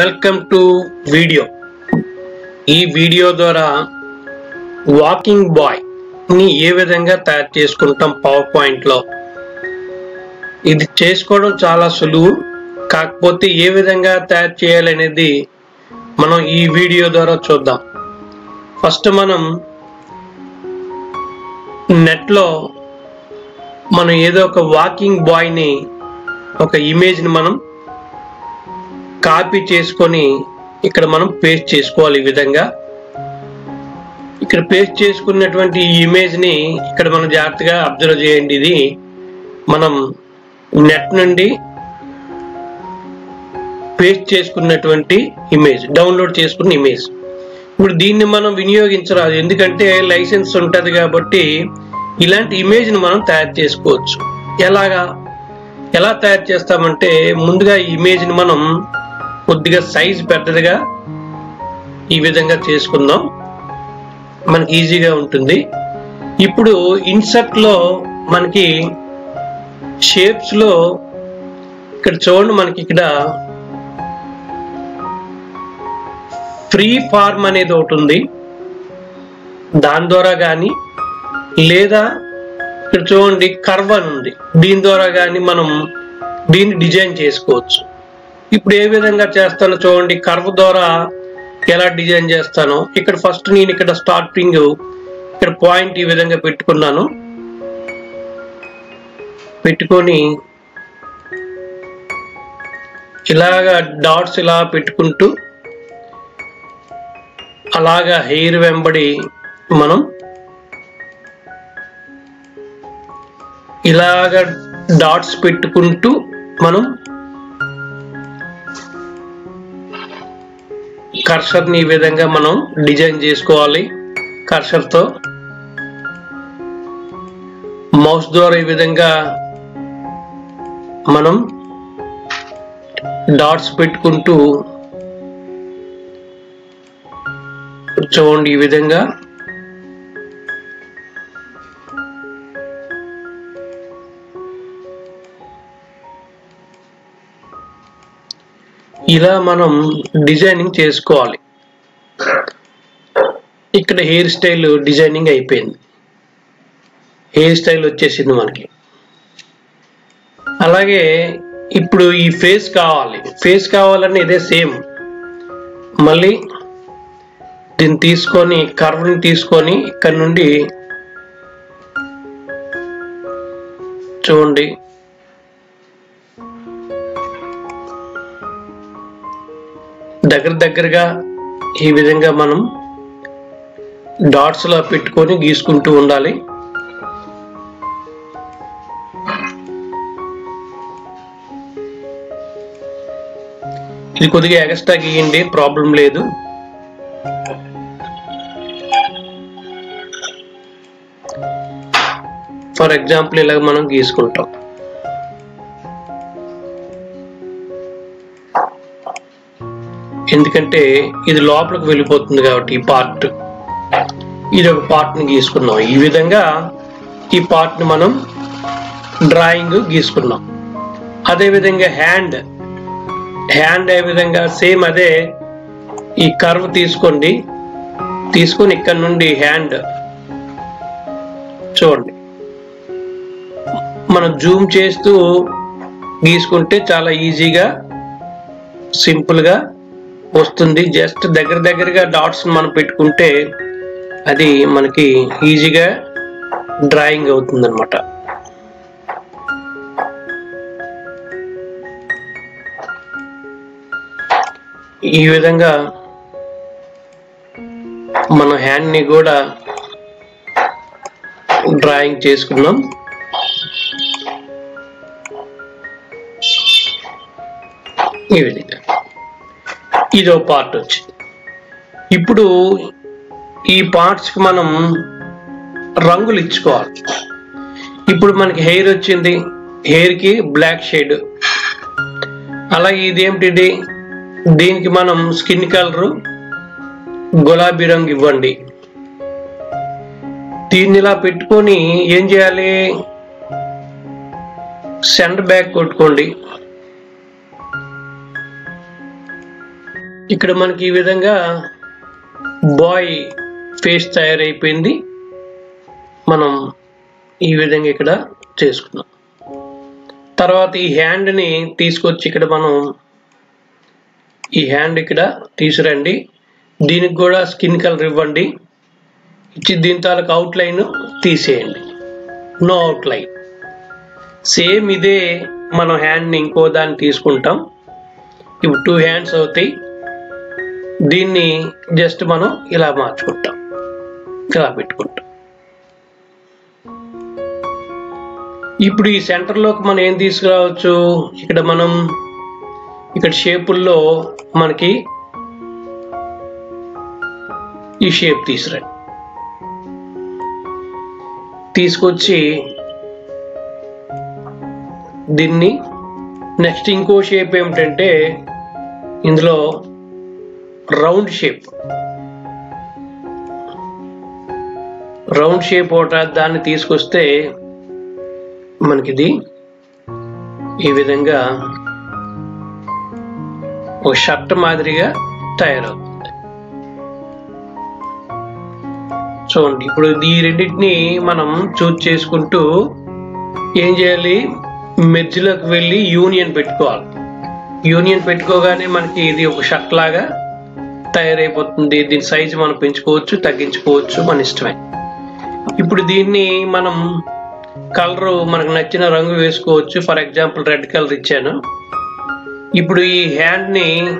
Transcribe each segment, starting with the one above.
Welcome to video. ఈ video ద్వారా walking బాయ్ని ఏ విధంగా తయారు చేసుకుంటాం పవర్ పాయింట్లో ఇది చేసుకోవడం చాలా సులువు. కాకపోతే ఏ విధంగా తయారు చేయాలనేది మనం ఈ వీడియో ద్వారా చూద్దాం. ఫస్ట్ మనం నెట్లో మనం ఏదో ఒక వాకింగ్ బాయ్ని ఒక ఇమేజ్ని మనం కాపీ చేసుకొని ఇక్కడ మనం పేస్ట్ చేసుకోవాలి ఈ విధంగా. ఇక్కడ పేస్ట్ చేసుకున్నటువంటి ఇమేజ్ని ఇమేజ్ని ఇక్కడ మనం జాగ్రత్తగా అబ్జర్వ్ చేయండి. ఇది మనం నెట్ నుండి పేస్ట్ చేసుకున్నటువంటి ఇమేజ్ డౌన్లోడ్ చేసుకున్న ఇమేజ్ ఇప్పుడు దీన్ని మనం వినియోగించరాదు. ఎందుకంటే లైసెన్స్ ఉంటుంది కాబట్టి ఇలాంటి ఇమేజ్ని మనం తయారు చేసుకోవచ్చు. ఎలాగా? ఎలా తయారు చేస్తామంటే ముందుగా ఈ ఇమేజ్ని మనం కొద్దిగా సైజ్ పెద్దదిగా ఈ విధంగా చేసుకుందాం. మనకి ఈజీగా ఉంటుంది. ఇప్పుడు ఇన్సర్ట్లో మనకి షేప్స్లో ఇక్కడ చూడండి మనకి ఇక్కడ ఫ్రీ ఫార్మ్ అనేది ఒకటి ఉంది. దాని ద్వారా కానీ లేదా ఇక్కడ చూడండి కర్వ్ అని ఉంది. దీని ద్వారా కానీ మనం దీన్ని డిజైన్ చేసుకోవచ్చు. ఇప్పుడు ఏ విధంగా చేస్తానో చూడండి. కర్వ్ ద్వారా ఎలా డిజైన్ చేస్తాను. ఇక్కడ ఫస్ట్ నేను ఇక్కడ స్టార్టింగ్ ఇక్కడ పాయింట్ ఈ విధంగా పెట్టుకున్నాను. పెట్టుకొని ఇలాగా డాట్స్ ఇలా పెట్టుకుంటూ అలాగా హెయిర్ వెంబడి మనం ఇలాగా డాట్స్ పెట్టుకుంటూ మనం కర్సర్ని ఈ విధంగా మనం డిజైన్ చేసుకోవాలి. కర్సర్తో మౌస్ ద్వారా ఈ విధంగా మనం డాట్స్ పెట్టుకుంటూ చూడండి ఈ విధంగా. ఇలా మనం డిజైనింగ్ చేసుకోవాలి. ఇక్కడ హెయిర్ స్టైల్ డిజైనింగ్ అయిపోయింది. హెయిర్ స్టైల్ వచ్చేసింది మనకి. అలాగే ఇప్పుడు ఈ ఫేస్ కావాలి. ఫేస్ కావాలని ఇదే సేమ్ మళ్ళీ దీన్ని తీసుకొని కర్వ్ని తీసుకొని ఇక్కడ నుండి చూడండి. దగ్గర దగ్గరగా ఈ విధంగా మనం డాట్స్లో పెట్టుకొని గీసుకుంటూ ఉండాలి. ఇది కొద్దిగా ఎక్స్ట్రా గీయండి ప్రాబ్లం లేదు. ఫర్ ఎగ్జాంపుల్ ఇలాగ మనం గీసుకుంటాం. ఎందుకంటే ఇది లోపలికి వెళ్ళిపోతుంది కాబట్టి ఈ పార్ట్ ఇది ఒక పార్ట్ని గీసుకున్నాం. ఈ విధంగా ఈ పార్ట్ని మనం డ్రాయింగ్ గీసుకున్నాం. అదేవిధంగా హ్యాండ్ హ్యాండ్ ఏ విధంగా సేమ్ అదే ఈ కర్వ్ తీసుకోండి. తీసుకొని ఇక్కడ నుండి హ్యాండ్ చూడండి. మనం జూమ్ చేస్తూ గీసుకుంటే చాలా ఈజీగా సింపుల్గా వస్తుంది. జస్ట్ దగ్గర దగ్గరగా డాట్స్ మనం పెట్టుకుంటే అది మనకి ఈజీగా డ్రాయింగ్ అవుతుంది అనమాట ఈ విధంగా మన హ్యాండ్ని కూడా డ్రాయింగ్ చేసుకున్నాం ఈ విధంగా. ఇదో పార్ట్ వచ్చింది. ఇప్పుడు ఈ పార్ట్స్కి మనం రంగులు ఇచ్చుకోవాలి. ఇప్పుడు మనకి హెయిర్ వచ్చింది. హెయిర్కి బ్లాక్ షేడ్. అలాగే ఇదేమిటిది దీనికి మనం స్కిన్ కలరు గులాబీ రంగు ఇవ్వండి. దీన్ని ఇలా పెట్టుకొని ఏం చేయాలి? సెంటర్ బ్యాక్ కొట్టుకోండి. ఇక్కడ మనకి ఈ విధంగా బాయ్ ఫేస్ తయారైపోయింది. మనం ఈ విధంగా ఇక్కడ చేసుకున్నాం. తర్వాత ఈ హ్యాండ్ని తీసుకొచ్చి ఇక్కడ మనం ఈ హ్యాండ్ ఇక్కడ తీసురండి దీనికి కూడా స్కిన్ కలర్ ఇవ్వండి. ఇచ్చి దీని తాలకు అవుట్లైన్ తీసేయండి. నో అవుట్లైన్ సేమ్ ఇదే మనం హ్యాండ్ని ఇంకో దాన్ని తీసుకుంటాం. ఇప్పుడు టూ హ్యాండ్స్ అవుతాయి. దీన్ని జస్ట్ మనం ఇలా మార్చుకుంటాం. ఇలా పెట్టుకుంటాం. ఇప్పుడు ఈ సెంటర్లోకి మనం ఏం తీసుకురావచ్చు? ఇక్కడ మనం ఇక్కడ షేపుల్లో మనకి ఈ షేప్ తీసుకురా తీసుకొచ్చి దీన్ని నెక్స్ట్ ఇంకో షేప్ ఏమిటంటే ఇందులో రౌండ్ షేప్. రౌండ్ షేప్ ఒకట దాన్ని తీసుకొస్తే మనకిది ఈ విధంగా ఒక షర్ట్ మాదిరిగా తయారవుతుంది. చూడండి ఇప్పుడు ఈ రెండింటిని మనం చూజ్ చేసుకుంటూ ఏం చేయాలి? మెర్జ్లోకి వెళ్ళి యూనియన్ పెట్టుకోవాలి. యూనియన్ పెట్టుకోగానే మనకి ఇది ఒక షర్ట్ లాగా తయారైపోతుంది. దీని సైజు మనం పెంచుకోవచ్చు తగ్గించుకోవచ్చు మన ఇష్టమే. ఇప్పుడు దీన్ని మనం కలర్ మనకు నచ్చిన రంగు వేసుకోవచ్చు. ఫర్ ఎగ్జాంపుల్ రెడ్ కలర్ ఇచ్చాను. ఇప్పుడు ఈ హ్యాండ్ని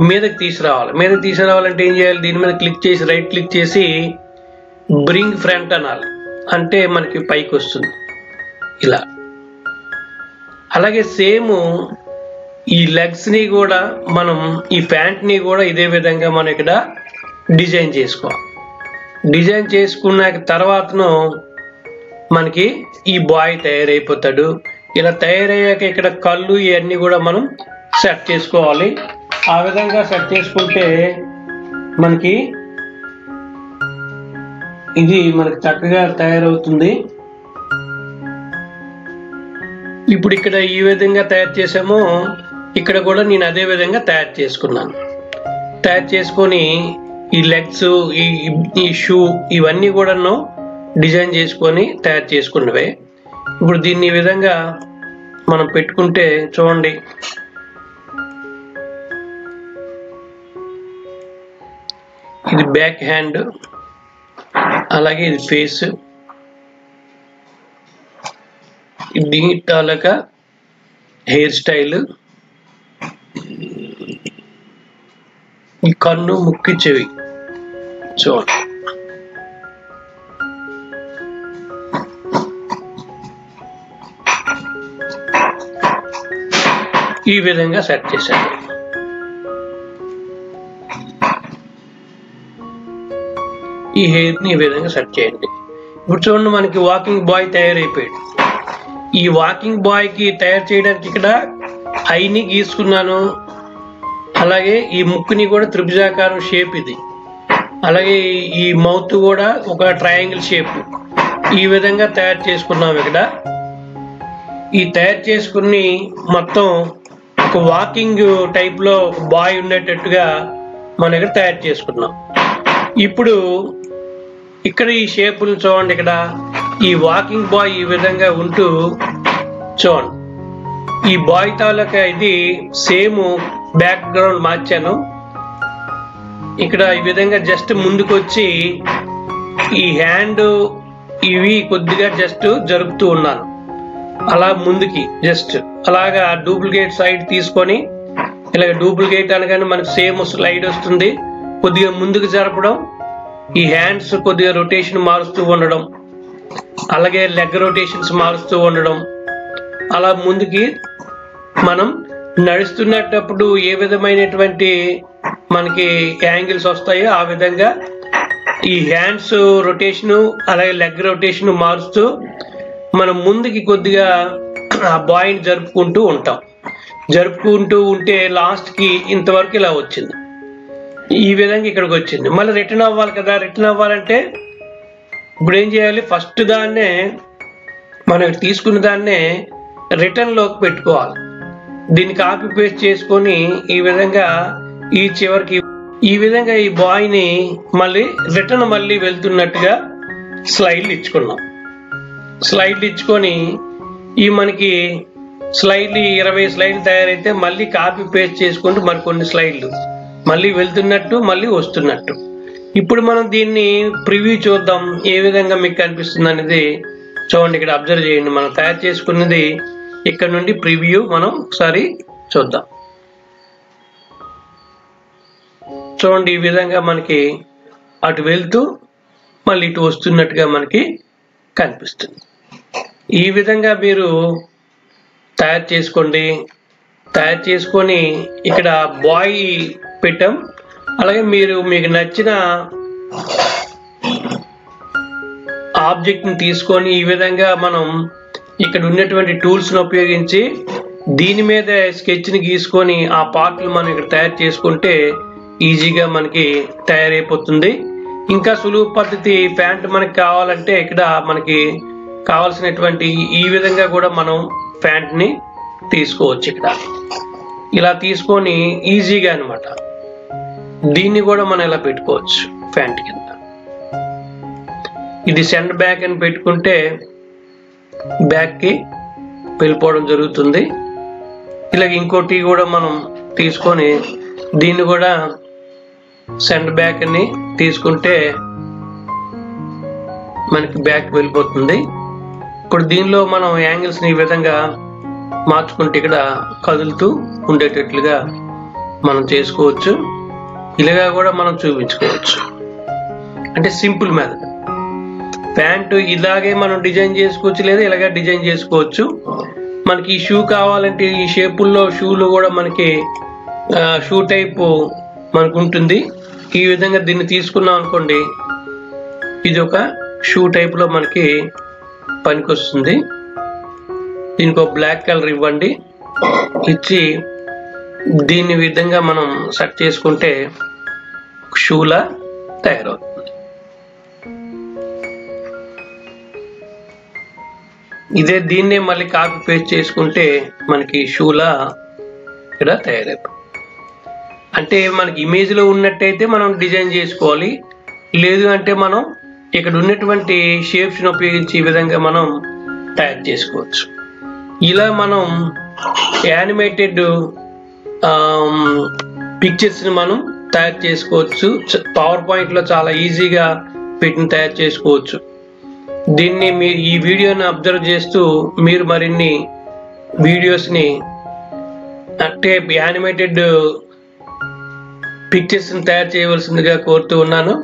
మీదకి తీసుకురావాలి. మీదకి తీసుకురావాలంటే ఏం చేయాలి? దీని మీద క్లిక్ చేసి రైట్ క్లిక్ చేసి బ్రింగ్ ఫ్రంట్ అనాలి. అంటే మనకి పైకి వస్తుంది. ఇలా. అలాగే సేమ్ ఈ లెగ్స్ని కూడా మనం ఈ ప్యాంట్ని కూడా ఇదే విధంగా మనం ఇక్కడ డిజైన్ చేసుకోవాలి. డిజైన్ చేసుకున్నాక తర్వాతను మనకి ఈ బాయ్ తయారైపోతాడు. ఇలా తయారయ్యాక ఇక్కడ కళ్ళు ఇవన్నీ కూడా మనం సెట్ చేసుకోవాలి. ఆ విధంగా సెట్ చేసుకుంటే మనకి ఇది మనకి చక్కగా తయారవుతుంది. ఇప్పుడు ఇక్కడ ఈ విధంగా తయారు చేసామో. ఇక్కడ కూడా నేను అదే విధంగా తయారు చేసుకున్నాను. తయారు చేసుకొని ఈ లెగ్స్ ఈ ఈ షూ ఇవన్నీ కూడాను డిజైన్ చేసుకొని తయారు చేసుకున్నవే. ఇప్పుడు దీన్ని విధంగా మనం పెట్టుకుంటే చూడండి. ఇది బ్యాక్ హ్యాండ్ అలాగే ఇది ఫేస్. దీని తాలూకా హెయిర్ స్టైల్. ఈ కన్ను ముక్కి చెవి చూడండి ఈ విధంగా సెట్ చేశాను ఈ హెయిర్ని ఈ విధంగా సెట్ చేయండి. ఇప్పుడు చూడండి మనకి వాకింగ్ బాయ్ తయారైపోయాడు. ఈ వాకింగ్ బాయ్కి తయారు చేయడానికి ఇక్కడ ఐని గీసుకున్నాను. అలాగే ఈ ముక్కుని కూడా త్రిభుజాకారం షేప్ ఇది. అలాగే ఈ మౌత్ కూడా ఒక ట్రయాంగిల్ షేప్ ఈ విధంగా తయారు చేసుకున్నాం ఇక్కడ. ఈ తయారు చేసుకుని మొత్తం ఒక వాకింగ్ టైప్లో బాయ్ ఉండేటట్టుగా మనం ఇక్కడ తయారు చేసుకున్నాం. ఇప్పుడు ఇక్కడ ఈ షేపులు చూడండి ఇక్కడ. ఈ వాకింగ్ బాయ్ ఈ విధంగా ఉంటూ చూడండి. ఈ బాయ్ తాలూకా ఇది సేమ్ బ్యాక్ గ్రౌండ్ మార్చాను. ఇక్కడ ఈ విధంగా జస్ట్ ముందుకు వచ్చి ఈ హ్యాండ్ ఇవి కొద్దిగా జస్ట్ జరుపుతూ ఉన్నాను. అలా ముందుకి జస్ట్ అలాగా డూప్లికేట్ సైడ్ తీసుకొని ఇలాగ డూప్లికేట్ అనగానే మనకు సేమ్ స్లైడ్ వస్తుంది. కొద్దిగా ముందుకు జరపడం ఈ హ్యాండ్స్ కొద్దిగా రొటేషన్ మారుస్తూ ఉండడం అలాగే లెగ్ రొటేషన్స్ మారుస్తూ ఉండడం అలా ముందుకి మనం నడుస్తున్నప్పుడు ఏ విధమైనటువంటి మనకి యాంగిల్స్ వస్తాయో ఆ విధంగా ఈ హ్యాండ్స్ రొటేషన్ అలాగే లెగ్ రొటేషన్ మారుస్తూ మనం ముందుకి కొద్దిగా ఆ బాయిని జరుపుకుంటూ ఉంటాం. జరుపుకుంటూ ఉంటే లాస్ట్కి ఇంతవరకు ఇలా వచ్చింది. ఈ విధంగా ఇక్కడికి వచ్చింది. మళ్ళీ రిటర్న్ అవ్వాలి కదా రిటర్న్ అవ్వాలంటే ఇప్పుడు ఏం చేయాలి? ఫస్ట్ దాన్నే మనం తీసుకున్న దాన్నే రిటర్న్లోకి పెట్టుకోవాలి. దీన్ని కాపీ పేస్ట్ చేసుకొని ఈ విధంగా ఈ చివరికి ఈ విధంగా ఈ బాయ్ని మళ్ళీ రిటర్న్ మళ్ళీ వెళ్తున్నట్టుగా స్లైడ్లు ఇచ్చుకున్నాం. స్లైడ్లు ఇచ్చుకొని ఈ మనకి స్లైడ్లు ఇరవై స్లైడ్లు తయారైతే మళ్ళీ కాపీ పేస్ట్ చేసుకుంటూ మరి కొన్ని స్లైడ్లు మళ్ళీ వెళ్తున్నట్టు మళ్ళీ వస్తున్నట్టు. ఇప్పుడు మనం దీన్ని ప్రివ్యూ చూద్దాం. ఏ విధంగా మీకు కనిపిస్తుంది అనేది చూడండి ఇక్కడ అబ్జర్వ్ చేయండి. మనం తయారు చేసుకున్నది ఇక్కడ నుండి ప్రివ్యూ మనం ఒకసారి చూద్దాం. చూడండి ఈ విధంగా మనకి అటు వెళ్తూ మళ్ళీ ఇటు వస్తున్నట్టుగా మనకి కనిపిస్తుంది. ఈ విధంగా మీరు తయారు చేసుకోండి. తయారు చేసుకొని ఇక్కడ బాయ్ పెట్టాం. అలాగే మీరు మీకు నచ్చిన ఆబ్జెక్ట్ని తీసుకొని ఈ విధంగా మనం ఇక్కడ ఉన్నటువంటి టూల్స్ని ఉపయోగించి దీని మీద స్కెచ్ని గీసుకొని ఆ పార్ట్లు మనం ఇక్కడ తయారు చేసుకుంటే ఈజీగా మనకి తయారైపోతుంది. ఇంకా సులువు పద్ధతి ప్యాంట్ మనకి కావాలంటే ఇక్కడ మనకి కావాల్సినటువంటి ఈ విధంగా కూడా మనం ప్యాంట్ని తీసుకోవచ్చు ఇక్కడ. ఇలా తీసుకొని ఈజీగా అనమాట దీన్ని కూడా మనం ఇలా పెట్టుకోవచ్చు ప్యాంట్ కింద. ఇది సెంటర్ బ్యాక్ అని పెట్టుకుంటే బ్యాక్కి వెళ్ళిపోవడం జరుగుతుంది. ఇలాగ ఇంకోటి కూడా మనం తీసుకొని దీన్ని కూడా సెండ్ బ్యాక్ అని తీసుకుంటే మనకి బ్యాక్ వెళ్ళిపోతుంది. ఇప్పుడు దీనిలో మనం యాంగిల్స్ని ఈ విధంగా మార్చుకుంటే ఇక్కడ కదులుతూ ఉండేటట్లుగా మనం చేసుకోవచ్చు. ఇలాగా కూడా మనం చూపించుకోవచ్చు. అంటే సింపుల్ మెథడ్ ప్యాంటు ఇలాగే మనం డిజైన్ చేసుకోవచ్చు లేదా ఇలాగే డిజైన్ చేసుకోవచ్చు. మనకి ఈ షూ కావాలంటే ఈ షేపుల్లో షూలు కూడా మనకి షూ టైప్ మనకు ఉంటుంది ఈ విధంగా దీన్ని తీసుకున్నాం అనుకోండి ఇది ఒక షూ టైప్లో మనకి పనికొస్తుంది. దీనికి ఒక బ్లాక్ కలర్ ఇవ్వండి. ఇచ్చి దీని విధంగా మనం సెట్ చేసుకుంటే షూలా తయారవుతుంది. ఇదే దీన్నే మళ్ళీ కాపీ పేస్ట్ చేసుకుంటే మనకి షూలా ఇక్కడ తయారైపోతుంది అంటే మనకి ఇమేజ్లో ఉన్నట్టయితే మనం డిజైన్ చేసుకోవాలి. లేదు అంటే మనం ఇక్కడ ఉన్నటువంటి షేప్స్ని ఉపయోగించి ఈ విధంగా మనం తయారు చేసుకోవచ్చు. ఇలా మనం యానిమేటెడ్ పిక్చర్స్ని మనం తయారు చేసుకోవచ్చు. పవర్ పాయింట్లో చాలా ఈజీగా వీటిని తయారు చేసుకోవచ్చు. దీన్ని మీరు ఈ వీడియోని అబ్జర్వ్ చేస్తూ మీరు మరిన్ని వీడియోస్ని అంటే యానిమేటెడ్ పిక్చర్స్ని తయారు చేయవలసిందిగా కోరుతూ ఉన్నాను.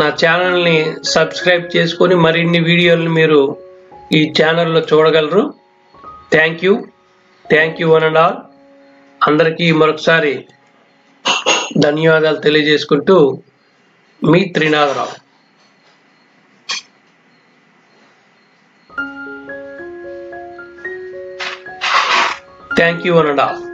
నా ఛానల్ని సబ్స్క్రైబ్ చేసుకొని మరిన్ని వీడియోలను మీరు ఈ ఛానల్లో చూడగలరు. Thank you thank you one and all అందరికీ మరొకసారి ధన్యవాదాలు తెలియజేసుకుంటూ మీ Trinatharao. Thank you one and all